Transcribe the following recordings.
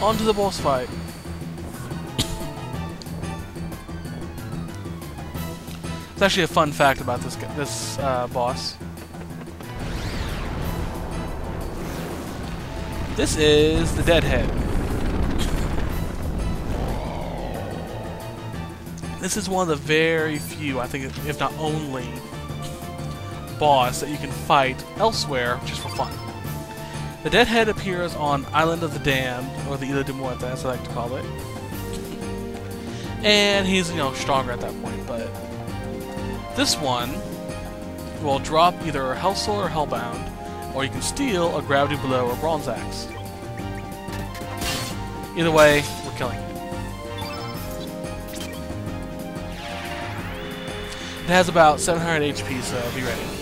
On to the boss fight. It's actually a fun fact about this this uh, boss. This is the Deadhead. This is one of the very few, I think, if not only, boss that you can fight elsewhere just for fun. The Deadhead appears on Island of the Damned, or the Isla de Muerte, as I like to call it. And he's, you know, stronger at that point, but this one will drop either a Hell Soul or Hellbound, or you can steal a Gravity Blow or Bronze Axe. Either way, we're killing it. It has about 700 HP, so be ready.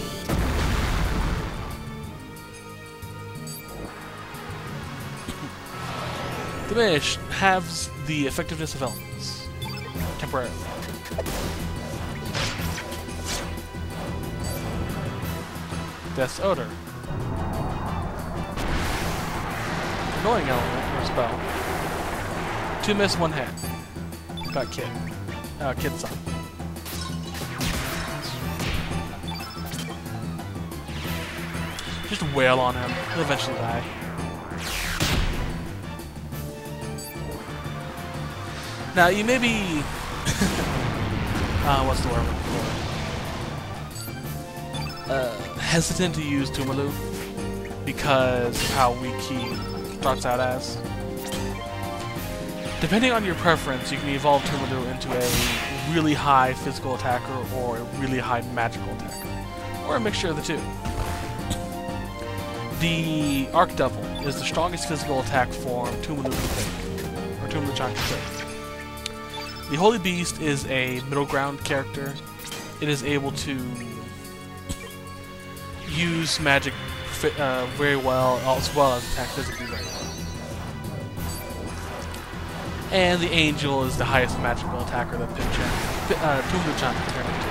Diminish halves the effectiveness of elements. Temporarily. Death's Odor. Annoying element or spell. Two miss, one hit. Got Kid. Uh, Kid's son. Just wail on him. He'll eventually die. Now, you may be... uh, what's the word? Uh, hesitant to use Tsumaru because of how weak he starts out as. Depending on your preference, you can evolve Tsumaru into a really high physical attacker or a really high magical attacker, or a mixture of the two. The Arc Devil is the strongest physical attack form Tsumaru can take, or Tsumaru-chan can take. The Holy Beast is a middle ground character. It is able to use magic uh, very well, as well as attack physically very well. And the Angel is the highest magical attacker that Pimchan, uh, can turn into.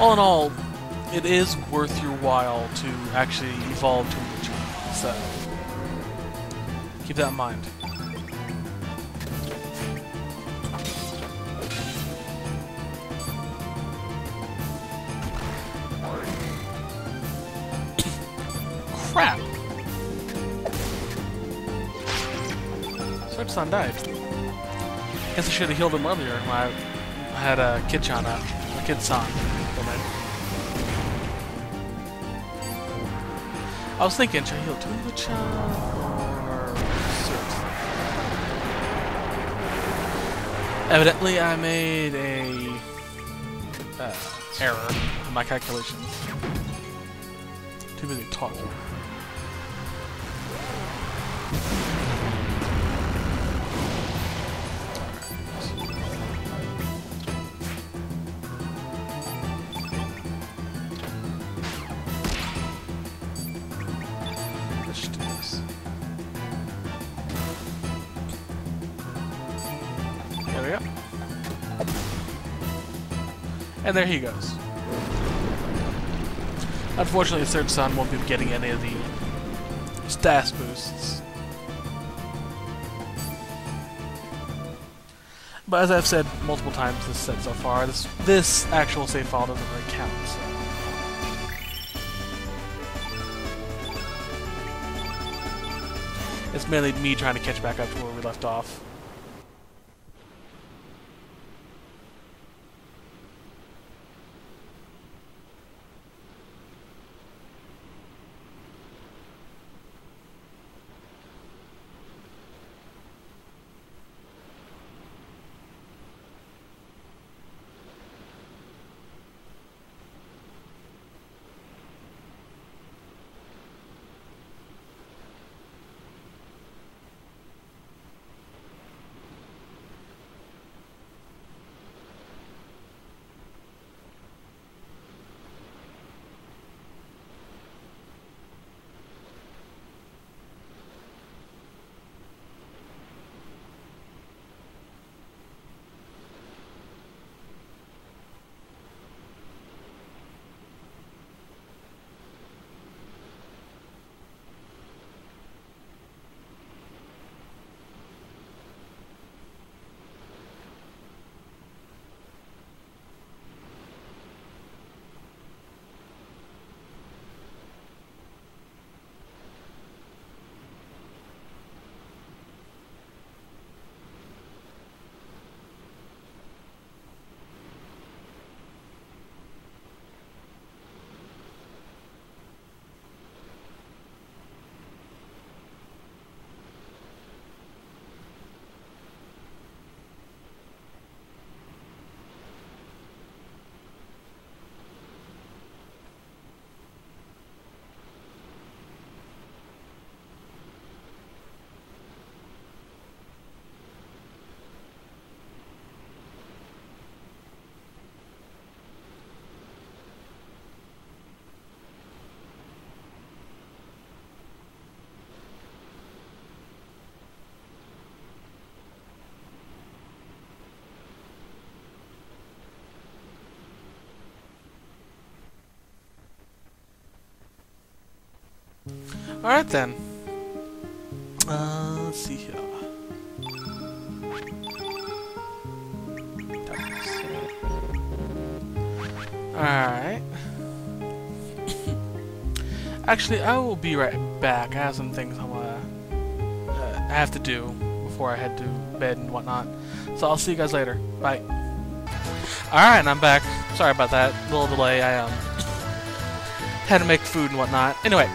All in all, it is worth your while to actually evolve Tumlu-chan, so keep that in mind. crap! Switch-san died. Guess I should have healed him earlier when I had a Kid-chan up. A Kid-san. I was thinking, should I heal Tumba-chan or Evidently, I made a uh, error in my calculations. Too busy talking. And there he goes. Unfortunately, the Third Son won't be getting any of the stats boosts. But as I've said multiple times this set so far, this this actual save file doesn't really count. So. It's mainly me trying to catch back up to where we left off. Alright then. Uh, let's see here. Alright. Actually, I will be right back. I have some things I wanna, uh, I have to do before I head to bed and whatnot. So I'll see you guys later. Bye. Alright, and I'm back. Sorry about that little delay. I um had to make food and whatnot. Anyway,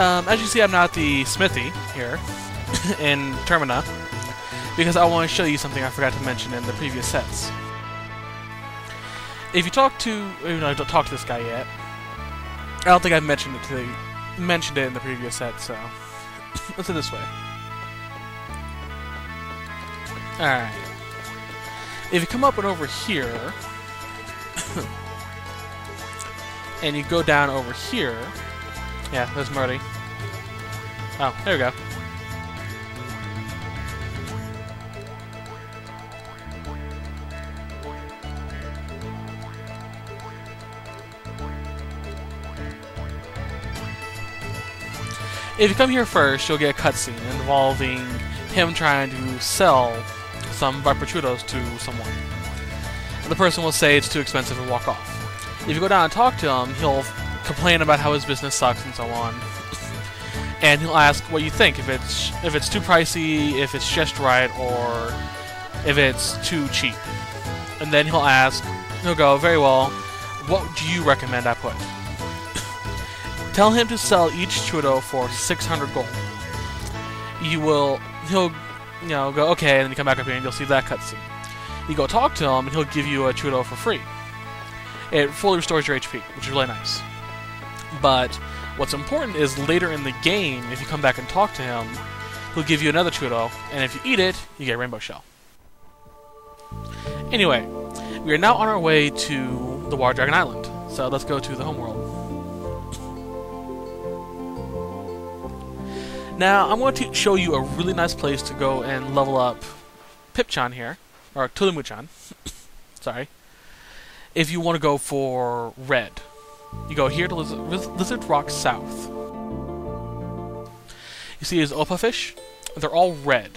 um, as you see, I'm not the smithy here in Termina because I want to show you something I forgot to mention in the previous sets. If you talk to, though I don't talk to this guy yet, I don't think I've mentioned it to the, mentioned it in the previous set. So let's do it this way. All right. If you come up and over here, and you go down over here, yeah, there's Marty. Oh, there we go. If you come here first, you'll get a cutscene involving him trying to sell some Viperchudos to someone. And The person will say it's too expensive and walk off. If you go down and talk to him, he'll complain about how his business sucks and so on. And he'll ask what you think, if it's if it's too pricey, if it's just right, or if it's too cheap. And then he'll ask, he'll go, very well, what do you recommend I put? Tell him to sell each Chudo for 600 gold. You will, he'll, you know, go, okay, and then you come back up here and you'll see that cutscene. You go talk to him, and he'll give you a Chudo for free. It fully restores your HP, which is really nice. But what's important is later in the game, if you come back and talk to him, he'll give you another Chudo, and if you eat it, you get Rainbow Shell. Anyway, we are now on our way to the Water Dragon Island, so let's go to the homeworld. Now, I'm going to show you a really nice place to go and level up Pipchan here, or Tulumuchan. Sorry. If you want to go for red, you go here to Lizard, Lizard Rock South. You see his Opa fish? They're all red.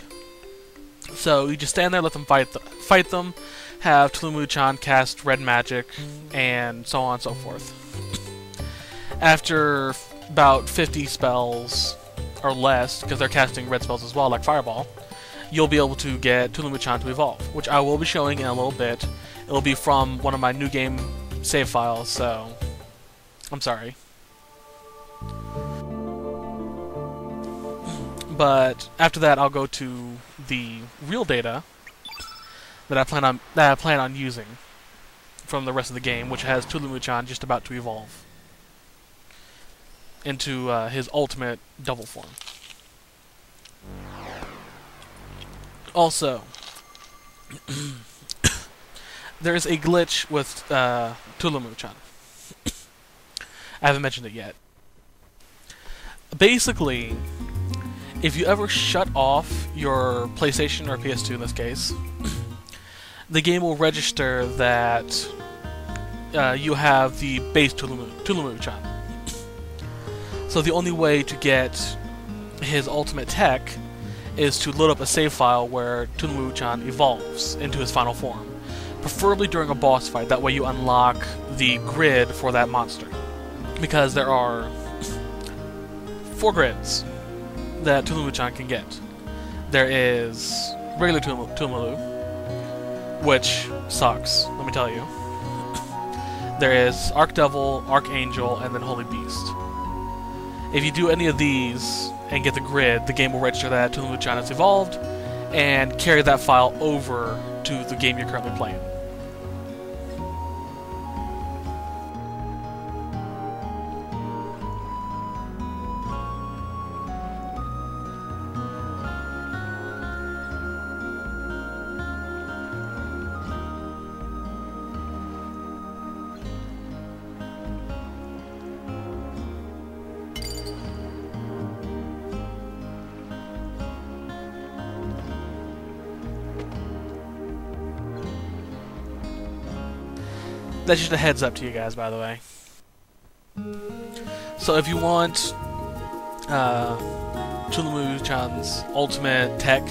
So you just stand there, let them fight, th fight them, have Tulumuchan cast red magic, and so on and so forth. After about 50 spells, or less, because they're casting red spells as well, like Fireball, you'll be able to get Tulumuchan to evolve, which I will be showing in a little bit. It'll be from one of my new game save files, so I'm sorry. But after that, I'll go to the real data that I plan on that I plan on using from the rest of the game, which has Tulumuchan just about to evolve into uh, his ultimate double form. Also, there's a glitch with uh, Tulumuchan. I haven't mentioned it yet. Basically, if you ever shut off your PlayStation or PS2 in this case, the game will register that uh, you have the base Tulumuchan. So the only way to get his ultimate tech is to load up a save file where Tulumuchan evolves into his final form, preferably during a boss fight. That way you unlock the grid for that monster. Because there are four grids that Tulumuchan can get. There is regular Tulumulu, which sucks, let me tell you. There is Archdevil, Archangel, and then Holy Beast. If you do any of these and get the grid, the game will register that Tulumuchan has evolved and carry that file over to the game you're currently playing. That's just a heads up to you guys, by the way. So if you want uh, Chunmu-chan's ultimate tech,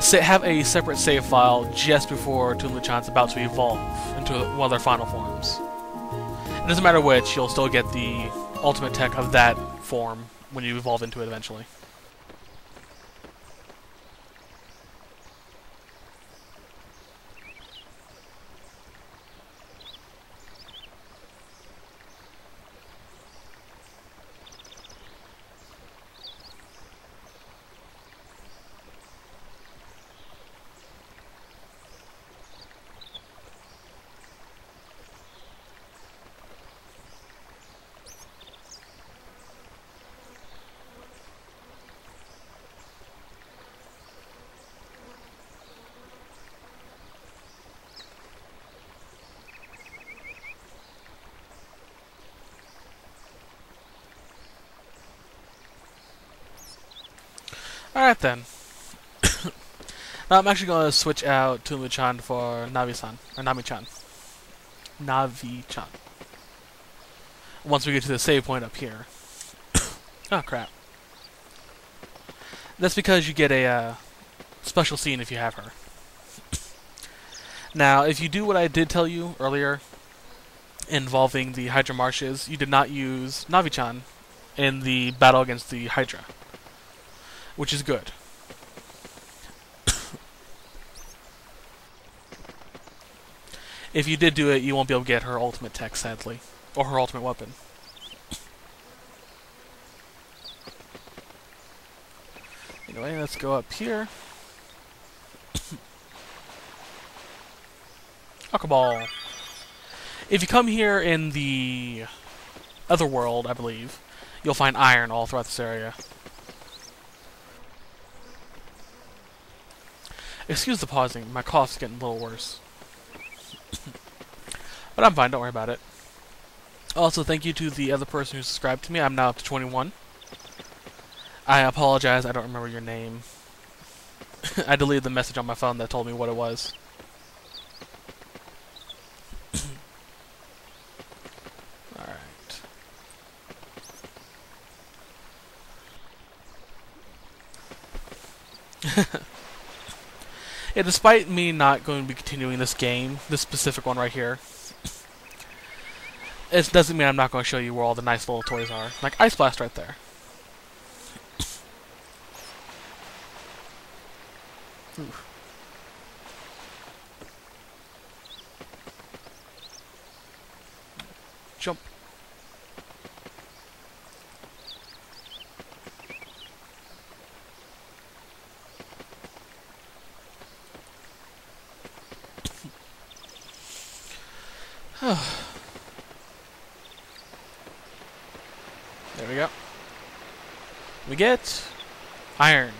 sa- have a separate save file just before Chunmu-chan's about to evolve into one of their final forms. It doesn't matter which, you'll still get the ultimate tech of that form when you evolve into it eventually. Alright then. now I'm actually going to switch out Tulu-chan for Navi-san, or Nami-chan. Navi-chan. Once we get to the save point up here. oh crap. That's because you get a uh, special scene if you have her. now, if you do what I did tell you earlier, involving the Hydra Marshes, you did not use Navi-chan in the battle against the Hydra which is good. if you did do it, you won't be able to get her ultimate tech, sadly. Or her ultimate weapon. Anyway, let's go up here. Alkaball. If you come here in the other world, I believe, you'll find iron all throughout this area. Excuse the pausing, my cough's getting a little worse. but I'm fine, don't worry about it. Also, thank you to the other person who subscribed to me. I'm now up to 21. I apologize, I don't remember your name. I deleted the message on my phone that told me what it was. Alright. Yeah, despite me not going to be continuing this game, this specific one right here, it doesn't mean I'm not going to show you where all the nice little toys are. Like Ice Blast right there. Jump. there get iron.